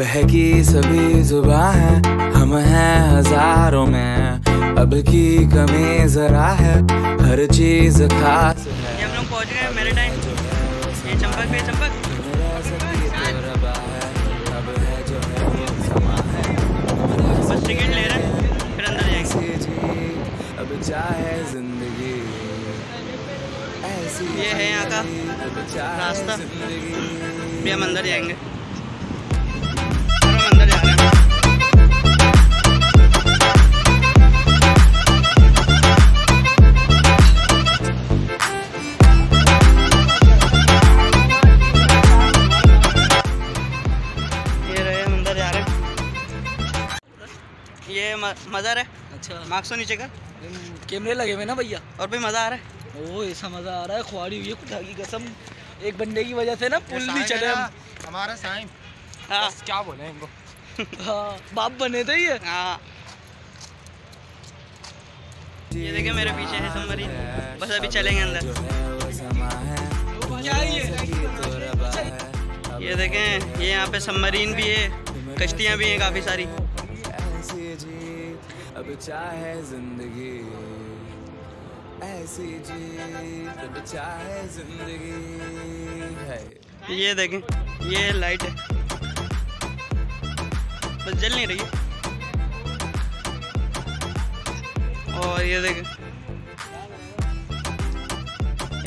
बहकी सभी जुबा है हम हैं हज़ारों में। अब की कमी जरा है हर चीज़ खास है। ये हम लोग पहुँच गए मेरे टाइम ये चंपक पे चंपक। मेरा संगीत रबा अब जो वो समा बस टिकट ले रहे हैं फिर अंदर जाएँगे। अब चाहे ज़िंदगी। ऐसी ये है यहाँ का रास्ता। भी हम अंदर जाएँगे। ये म- मज़ा है? अच्छा। मार्क्स तो नीचे कर कैमरे लगे हुए ना भैया। और भी मज़ा आ रहा है? ओ ऐसा मज़ा आ रहा है खुआड़ी हुई है खुदा की कसम। एक बंदे की वजह से ना पुल नहीं चले हम। हमारा साइम हाँ। क्या बोले इनको? हाँ बाप बने थे ये। हाँ। ये देखिए मेरे पीछे है सबमरीन बस अभी चलेंगे अंदर। क्या ये? ये देखें ये यहाँ पे सबमरीन भी है कश्तियाँ भी हैं काफ़ी सारी। अब चाहे ज़िंदगी। ऐसी जीत अब चाहे ज़िंदगी। है। ये देखें ये लाइट है। बस जल नहीं रही। और ये देखें।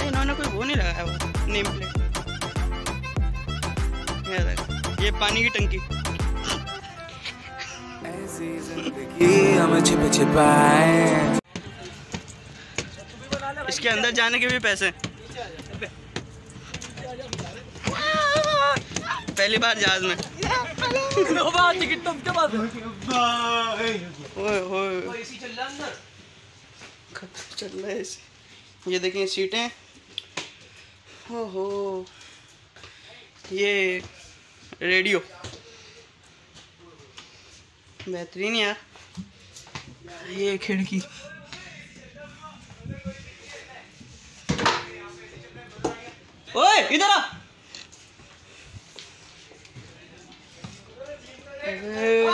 इन्होंने कोई वो नहीं लगाया हुआ नेम प्लेट ये पानी की टंकी। ऐसी ज़िंदगी हम छिप छिपाए। इसके अंदर जाने के भी पैसे। पहली बार जहाज़ में। टिकट तो आपके पास ओए ओए। चल रहा है ये देखिए सीटें। हो हो ये रेडियो। बेहतरीन यार। ये खिड़की। ओए इधर आ। अरे,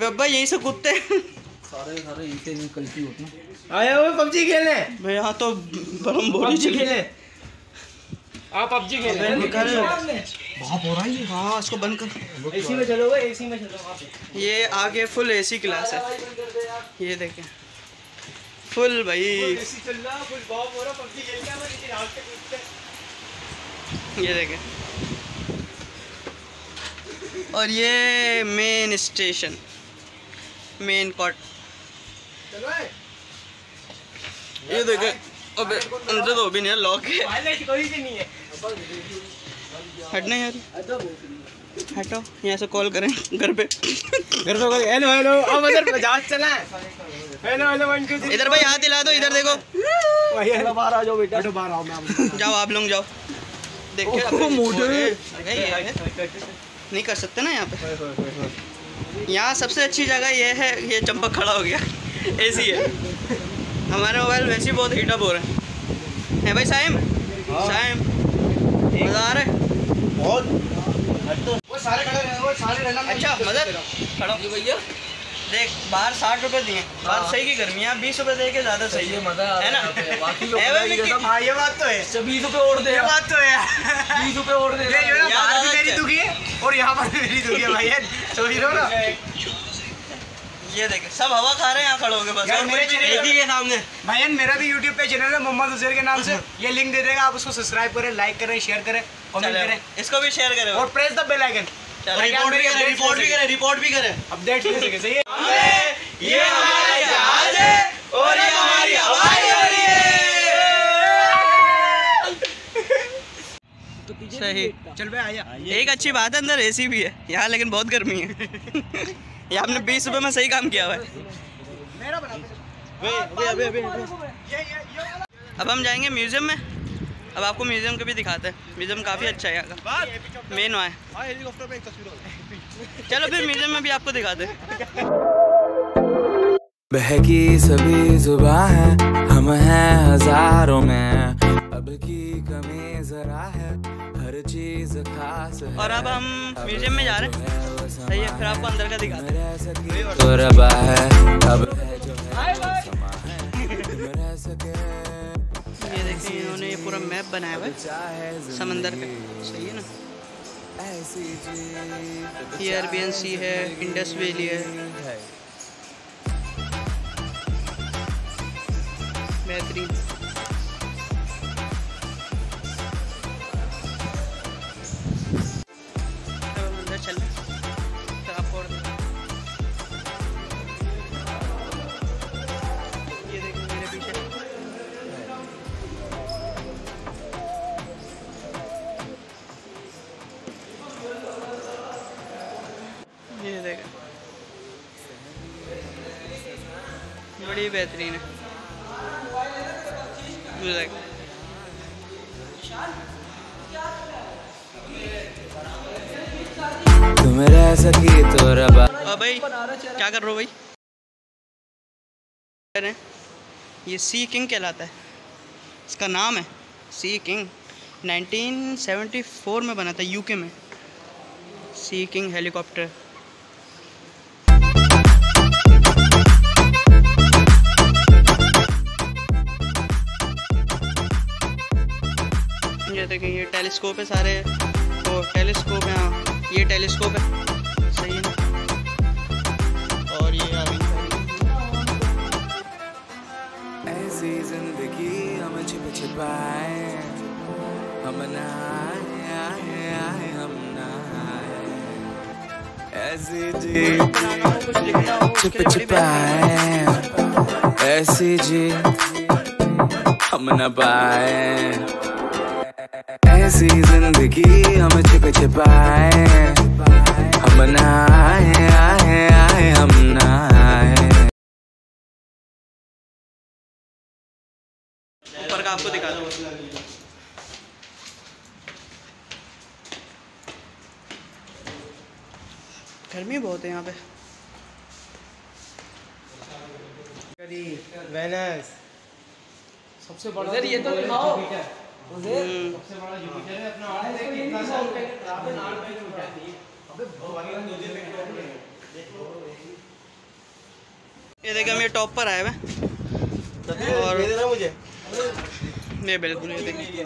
बाबा यही से कुत्ते सारे सारे इनसे गलती होती है। आए हुए पबजी खेलने। भाई यहाँ तो बरम बोली चली। खेले आप पबजी खेले निकल। बाप हो रहा है ये? हाँ इसको बंद कर। एसी में चलोगे एसी में चलो ये आगे फुल एसी क्लास है। ये देखें। फुल भाई। चल हो ये देखें। और ये मेन स्टेशन मेन कॉट ये देखें। अबे अंदर तो भी नहीं है लॉक है। कोई भी नहीं है। हटना यार। हटो यहाँ से कॉल करें घर पे। घर पे हेलो हेलो अब इधर जहाज़ चला है। Hello hello one two three इधर भाई हाथ दिला दो इधर देखो। भैया बाहर आ जाओ बेटा। हटो बाहर आओ मैं जाओ आप लोग जाओ। है। नहीं कर सकते ना यहाँ पे। यहाँ सबसे अच्छी जगह ये है ये चंपक खड़ा हो गया। एसी है। हमारे मोबाइल वैसे ही बहुत हीटअप हो रहे हैं। है भाई साइम साइम मज़ा आ रहा है वो सारे खड़े रहे वो सारे रहना अच्छा मदद खड़ा हो भैया। देख बाहर साठ रुपए दिए। बात सही की गर्मी है बीस रुपए दे के ज़्यादा सही है मज़ा है ना? है। बाकी लोग है भाई बताइए विक्की? कसम। हाँ ये बात तो है। अच्छा बीस रुपए और दे बात तो है। बीस रुपए और दे बाहर भी मेरी अच्छा दुखी है और यहाँ पर भी मेरी दुखी है भैया तो हीरो ना। ये देखे सब हवा खा रहे हैं यहाँ खड़े हो बस। और मेरे चैनल के सामने भैया मेरा भी यूट्यूब पे चैनल है मोहम्मद हुसैन के नाम से। ये लिंक दे देगा आप उसको सब्सक्राइब करें लाइक करें शेयर करें कमेंट करें। इसको भी शेयर करें। और press the bell icon report भी करें रिपोर्ट भी करें रिपोर्ट भी करें। अपडेट ले सके सही है? ये हमारा जहाज़ है और ये हमारी हवाई गाड़ी है। सही। चल आया। एक अच्छी बात है अंदर एसी भी है। यहाँ लेकिन बहुत गर्मी है। ये आपने बीस रुपए में सही काम किया हुआ है। अब हम जाएँगे म्यूज़ियम में। अब आपको म्यूज़ियम का भी दिखाते हैं। म्यूज़ियम काफ़ी अच्छा है यहाँ का। मेन वहाँ है। हेलीकॉप्टर पे एक तस्वीर चलो फिर म्यूज़ियम में भी आपको दिखाते हैं। बहकी सभी जुबा है हम हैं हज़ारों में। अब की कमी जरा है हर चीज़ खास है। और अब हम म्यूज़ियम में जा रहे हैं। सही है फिर आपको अंदर का दिखाते हैं। रह सके तो रबा है अब है जो है समा है। रह सके ये देखिए इन्होंने ये पूरा मैप बनाया हुआ है। समंदर का। सही है ना? ये अरबियन सी है इंडस वैली है। बेहतरीन। बड़ी बेहतरीन है। तुम रह सकी तो रबा भाई क्या कर रहे हो भाई? ये सी किंग कहलाता है। इसका नाम है सी किंग 1974 में बना था यूके में। Sea king helicopter. ये देखें ये टेलीस्कोप है सारे। वो टेलीस्कोप है हाँ ये टेलीस्कोप है। सही है। और ये ऐसी ज़िंदगी हम छिप छिपाए, हम ऐसी जी छिप छिपाए, ऐसी जी हम न पाए। ऐसी ज़िंदगी हम छिप छिपाए। हम ना आए आए आए हम ना आए ऊपर का आपको दिखा दो। गर्मी बहुत है यहाँ पे। वेनस सबसे बड़ा ये तो दिखाओ। हम्म, ये देखिए हम ये टॉप पर आए हुए। हैं। और मुझे। ये बिल्कुल ये देखिए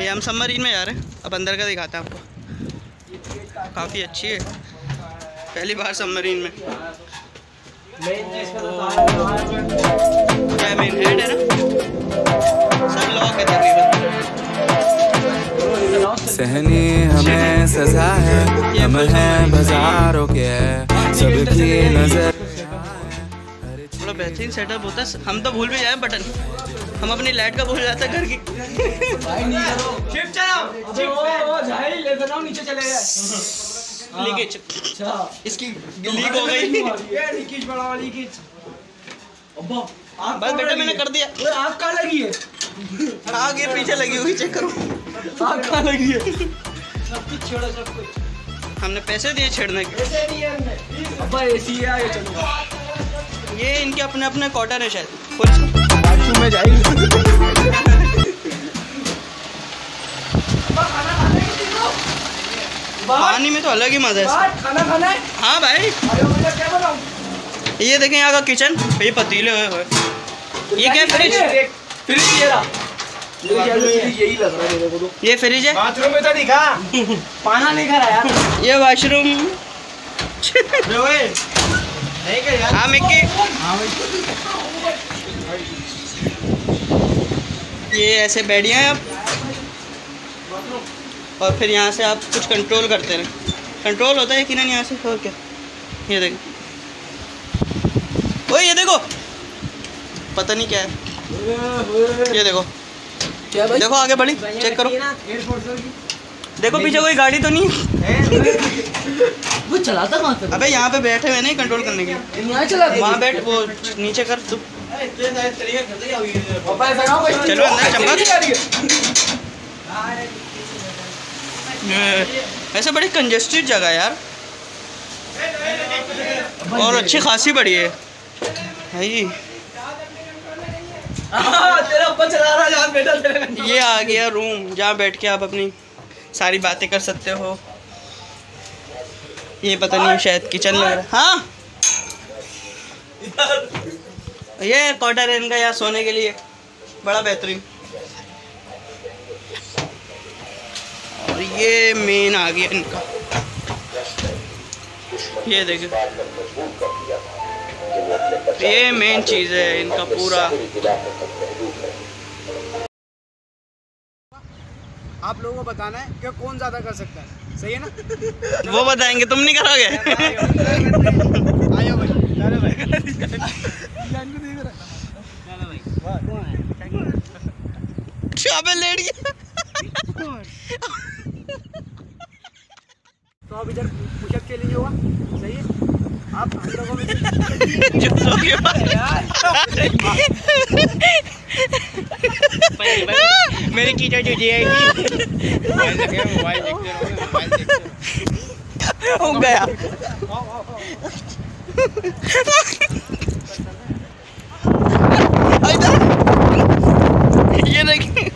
ये हम सबमरीन में जा रहे हैं। अब अंदर का दिखाते हैं आपको। काफ़ी अच्छी है। पहली बार सबमरीन में। क्या मेन हेड है ना सब लॉक है तकरीबन सहनी हमें सजा है हम हैं बाजारों के सबकी नज़र। बड़ा बेहतरीन सेटअप होता है। हम तो भूल भी जाए बटन हम अपनी लाइट का भूल जाते घर की। शिफ्ट चलाओ। नीचे चले गए। लीकेज अच्छा। इसकी लीक हो गई। ये लीकेज बड़ा वाली लीकेज अब्बा आग बस बेटा मैंने कर दिया। ओए आग कहाँ लगी है? आगे पीछे लगी हुई चेक करो। आग कहाँ लगी है? सब कुछ छोड़ो सब कुछ। हमने पैसे दिए छेड़ने के। नहीं है हमने। अब्बा एसी है चलो। ये इनके अपने अपने क्वार्टर है शायद। कुछ बाथरूम में जाएगी। पानी में तो अलग ही मज़ा है खाना खाना है। हाँ भाई। क्या बनाऊँ? ये देखें यहाँ का किचन। ये पतीले हुए हुए। ये क्या फ्रिज फ्रिज ये फ्रिज यही लग रहा है मेरे को तो। ये फ्रिज है? बाथरूम में तो दिखा। पाना नहीं खा रहा यार। ये वॉशरूम नहीं कर यार? हाँ मिक्की ये ऐसे बैठिए हैं आप। और फिर यहाँ से आप कुछ कंट्रोल करते रहे। कंट्रोल होता है कि नहीं यहाँ से? और क्या? ये देखो। ओए ये देखो। पता नहीं क्या है। ये देखो। क्या भाई? देखो आगे बढ़ी। चेक करो। देखो पीछे कोई गाड़ी तो नहीं है? वो चलाता कहाँ से? अबे यहाँ पे बैठे हुए नहीं कंट्रोल करने के लिए। वहाँ बैठ वो नीचे कर तू। पापा ऐसा ना भाई। चलो अंदर चमक वैसे बड़ी कंजेस्टेड जगह है यार। और अच्छी खासी बड़ी है। है ही ये आ गया रूम जहाँ बैठ के आप अपनी सारी बातें कर सकते हो। ये पता नहीं शायद किचन लग रहा हाँ। ये क्वार्टर है इनका यहाँ सोने के लिए बड़ा बेहतरीन। ये मेन आ गया इनका। ये देखिए ये मेन चीज़ है इनका पूरा। आप लोगों को बताना है कि कौन ज़्यादा कर सकता है। सही है ना? वो बताएँगे तुम नहीं करोगे? आयो भाई चलो भाई चलो अबे लेट गया। तो अब इधर पुशअप चैलेंज होगा सही है? आप हम लोगों में जो सो गया मेरी कीचड़ जुटी है हो गया इधर। ये देखिए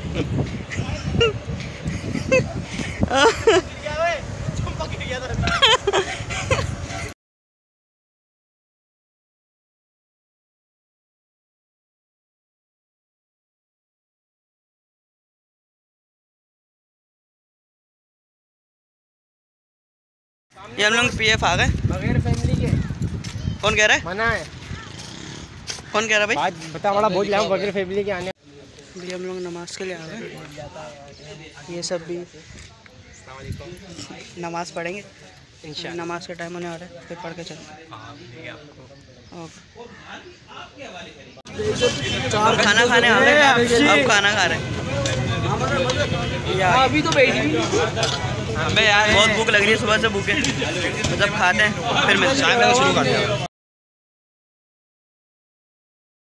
ये हम लोग पी एफ़ आ गए। बगैर फैमिली के। कौन कह रहा है? मना है। कौन कह रहा है भाई? बात बता बड़ा बोल रहा बगैर फैमिली के आने। भी हम लोग नमाज़ के लिए आ गए। ये सब भी नमाज़ पढ़ेंगे। नमाज़ का टाइम होने वाला है फिर पढ़ के चलो हम खाना खाने आ गए। अब खाना खा रहे हैं। अभी तो बैठी हमें यार, बहुत भूख लग रही है सुबह से भूखे। तो जब खाते हैं, फिर मिलते हैं।